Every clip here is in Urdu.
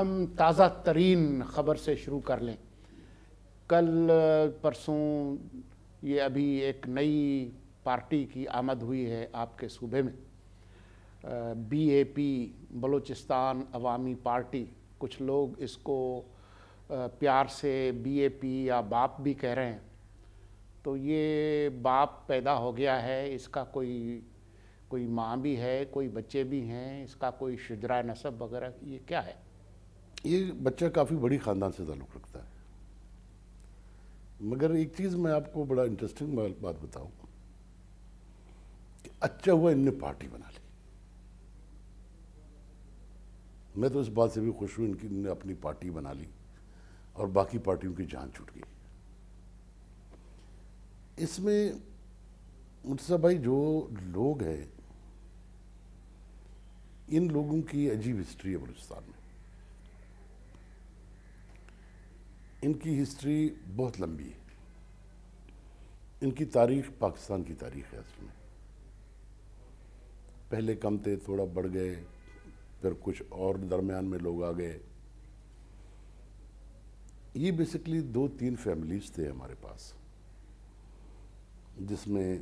ہم تازہ ترین خبر سے شروع کر لیں۔ کل پرسوں یہ ابھی ایک نئی پارٹی کی آمد ہوئی ہے آپ کے صوبے میں۔ بی اے پی، بلوچستان عوامی پارٹی، کچھ لوگ اس کو پیار سے بی اے پی یا باپ بھی کہہ رہے ہیں۔ تو یہ باپ پیدا ہو گیا ہے، اس کا کوئی کوئی ماں بھی ہے، کوئی بچے بھی ہیں، اس کا کوئی شجرہ نصب وغیرہ، یہ کیا ہے؟ یہ بچہ کافی بڑی خاندان سے تعلق رکھتا ہے۔ مگر ایک چیز میں آپ کو بڑا انٹرسٹنگ بات بتاؤں کہ اچھا ہوا ان نے پارٹی بنا لی۔ میں تو اس بات سے بھی خوش ہوں ان کی ان نے اپنی پارٹی بنا لی اور باقی پارٹیوں کی جان چھوٹ گئی۔ اس میں مرتضی بھائی جو لوگ ہیں، ان لوگوں کی عجیب ہسٹری ہے بلوچستان میں۔ ان کی ہسٹری بہت لمبی ہے۔ ان کی تاریخ پاکستان کی تاریخ ہے اصل میں۔ پہلے کم تھے تھوڑا بڑھ گئے پھر کچھ اور درمیان میں لوگ آ گئے۔ یہ بیسکلی دو تین فیملیز تھے ہمارے پاس جس میں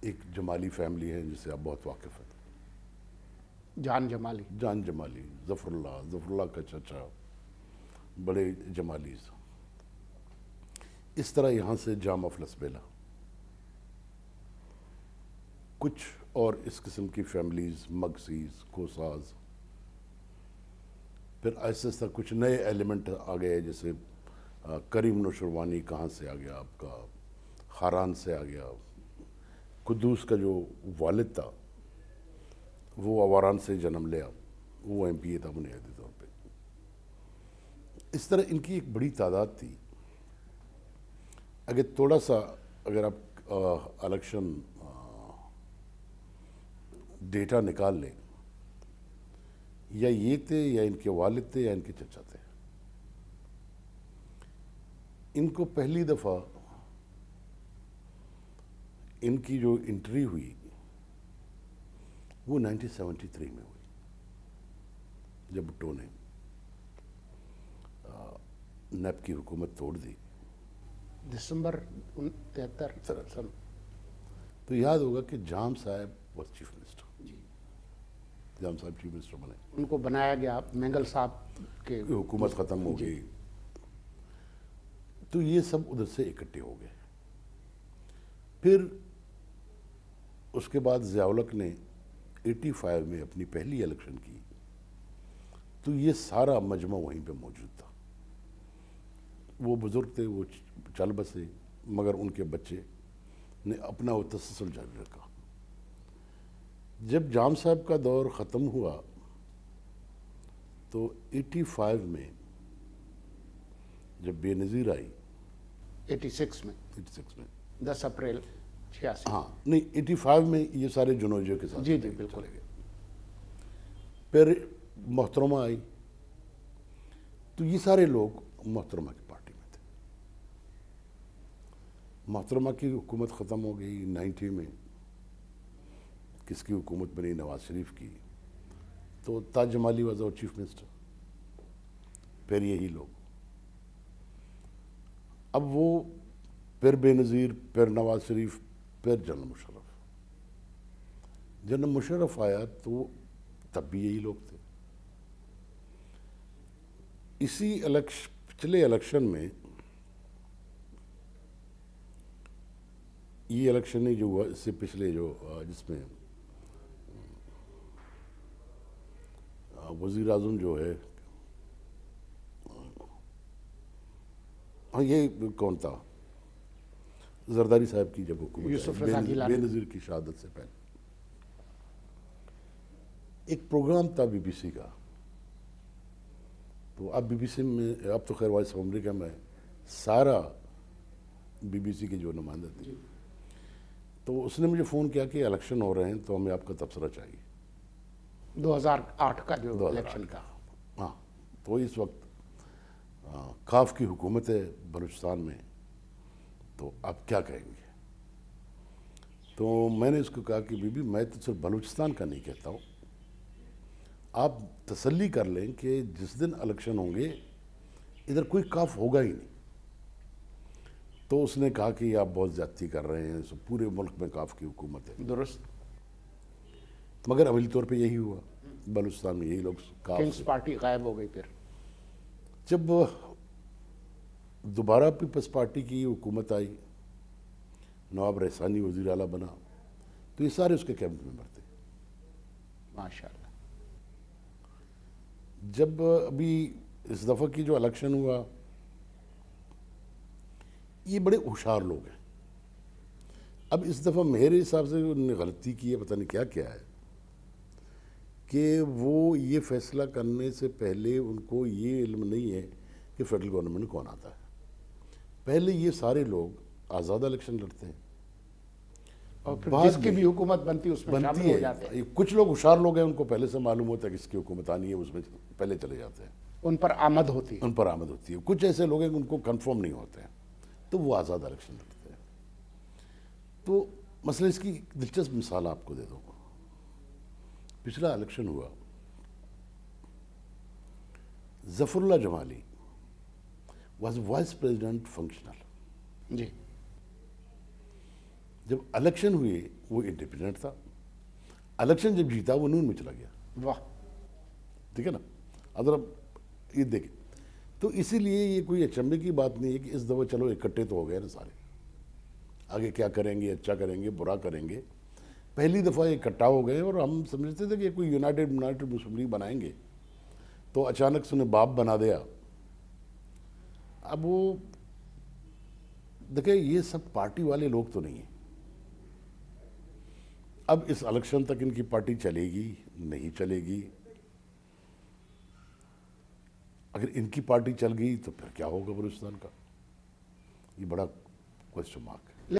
ایک جمالی فیملی ہے جسے آپ بہت واقف ہیں جان جمالی۔ جان جمالی ظفر اللہ ظفر اللہ کا چچا۔ بڑے جمالیز۔ اس طرح یہاں سے جام افلس بیلا۔ کچھ اور اس قسم کی فیملیز مگسیز کوساز۔ پھر ایسے ایسا کچھ نئے ایلیمنٹ آ گئے جیسے کریم نوشروانی کہاں سے آ گیا آپ کا خاران سے آ گیا قدوس کا جو والد تھا، وہ اواران سے جنم لیا۔ وہ ایم پی اے تھا بنیادی طور اس طرح ان کی ایک بڑی تعداد تھی۔ اگر تھوڑا سا اگر آپ الیکشن ڈیٹا نکال لیں، یا یہ تھے یا ان کے والد تھے یا ان کے چچا تھے۔ ان کو پہلی دفعہ ان کی جو انٹری ہوئی، وہ نائنٹین سیونٹی تھری میں ہوئی، جب بھٹو نے۔ نیپ کی حکومت توڑ دی۔ دسمبر تہتر تو یاد ہوگا کہ جام صاحب واز چیف منسٹر جام صاحب چیف منسٹر بنے۔ ان کو بنایا گیا مینگل صاحب کے۔ حکومت ختم ہو گئی۔ تو یہ سب ادھر سے اکٹھے ہو گئے۔ پھر اس کے بعد ضیاء نے ایٹی فائیو میں اپنی پہلی الیکشن کی۔ تو یہ سارا مجمع وہیں پہ موجود تھا۔ وہ بزرگ تھے وہ چل بسے مگر ان کے بچے نے اپنا وہ تسلسل جاری رکھا۔ جب جام صاحب کا دور ختم ہوا تو ایٹی فائیو میں جب بے نظیر آئی ایٹی سکس میں۔ ایٹی سکس میں۔ دس اپریل چھیاسی۔ ہاں نہیں ایٹی فائیو میں یہ سارے جنوجیوں کے ساتھ جی جی بالکل۔ پھر محترمہ آئی۔ تو یہ سارے لوگ محترمہ کی پارٹی میں تھے محترمہ کی حکومت ختم ہو گئی نائنٹی میں، کس کی حکومت بنی؟ نواز شریف کی۔ تو تاج جمالی واز اور چیف منسٹر پھر یہی لوگ۔ اب وہ پھر بے نظیر، پھر نواز شریف، پھر جنرل مشرف۔ جنرل مشرف آیا تو تب بھی یہی لوگ تھے۔ اسی پچھلے الیکشن میں یہ الیکشن نہیں جو ہوا اس سے پچھلے جو جس میں وزیر اعظم جو ہے ہاں یہ کون تھا؟ زرداری صاحب کی جب حکومت بے نظیر کی شہادت سے پہلے۔ ایک پروگرام تھا بی بی سی کا۔ تو اب بی بی سی میں اب تو خیر وائس امریکہ میں سارا بی بی سی کے جو نمائندہ تھے جی۔ تو اس نے مجھے فون کیا کہ الیکشن ہو رہے ہیں تو ہمیں آپ کا تبصرہ چاہیے۔ دو ہزار آٹھ کا جو الیکشن کا۔ ہاں تو اس وقت کاف کی حکومت ہے بلوچستان میں تو آپ کیا کہیں گے؟ تو میں نے اس کو کہا کہ بی بی میں تو صرف بلوچستان کا نہیں کہتا ہوں۔ آپ تسلی کر لیں کہ جس دن الیکشن ہوں گے ادھر کوئی کاف ہوگا ہی نہیں۔ تو اس نے کہا کہ آپ بہت زیادتی کر رہے ہیں پورے ملک میں کاف کی حکومت ہے۔ درست۔ مگر عملی طور پہ یہی ہوا۔ بلوچستان میں یہی لوگ کاف کنگز پارٹی غائب ہو گئی پھر۔ جب دوبارہ پیپلز پارٹی کی حکومت آئی نواب رحسانی وزیر اعلیٰ بنا تو یہ سارے اس کے کیبنٹ ممبر تھے ماشاء اللہ۔ جب ابھی اس دفعہ کی جو الیکشن ہوا یہ بڑے ہوشار لوگ ہیں۔ اب اس دفعہ میرے حساب سے انہوں نے غلطی کی ہے پتہ نہیں کیا کیا ہے کہ وہ یہ فیصلہ کرنے سے پہلے ان کو یہ علم نہیں ہے کہ فیڈرل گورنمنٹ کون آتا ہے۔ پہلے یہ سارے لوگ آزاد الیکشن لڑتے ہیں۔ اور جس کی بھی حکومت بنتی ہے اس میں شامل بنتی ہو جاتے ہیں۔ ہے کچھ لوگ ہوشار لوگ ہیں ان کو پہلے سے معلوم ہوتا ہے کس کی حکومت آنی ہے اس میں پہلے چلے جاتے ہیں۔ ان پر آمد ہوتی ہے۔ ان پر آمد ہوتی ہے۔ کچھ ایسے لوگ ہیں کہ ان کو کنفرم نہیں ہوتے ہیں۔ تو وہ آزاد الیکشن لڑتے ہیں۔ تو مسئلہ اس کی دلچسپ مثال آپ کو دے دوں۔ پچھلا الیکشن ہوا۔ Zafarullah Jamali was vice president functional جی۔ جب الیکشن ہوئے وہ انڈیپینڈنٹ تھا۔ الیکشن جب جیتا وہ نون میں چلا گیا۔ واہ۔ ٹھیک ہے نا؟ اگر اب یہ دیکھیں۔ تو اسی لیے یہ کوئی اچمبے کی بات نہیں ہے کہ اس دفعہ چلو اکٹھے تو ہو گئے نا سارے۔ آگے کیا کریں گے اچھا کریں گے، برا کریں گے۔ پہلی دفعہ یہ اکٹھا ہو گئے اور ہم سمجھتے تھے کہ کوئی یونائٹڈ یونائٹڈ مسلم لیگ بنائیں گے۔ تو اچانک سے انہیں باپ بنا دیا۔ اب وہ دیکھیں، یہ سب پارٹی والے لوگ تو نہیں ہیں۔ اب اس الیکشن تک ان کی پارٹی چلے گی، نہیں چلے گی۔ اگر ان کی پارٹی چل گئی تو پھر کیا ہوگا بلوچستان کا؟ یہ بڑا کوشچن مارک ہے۔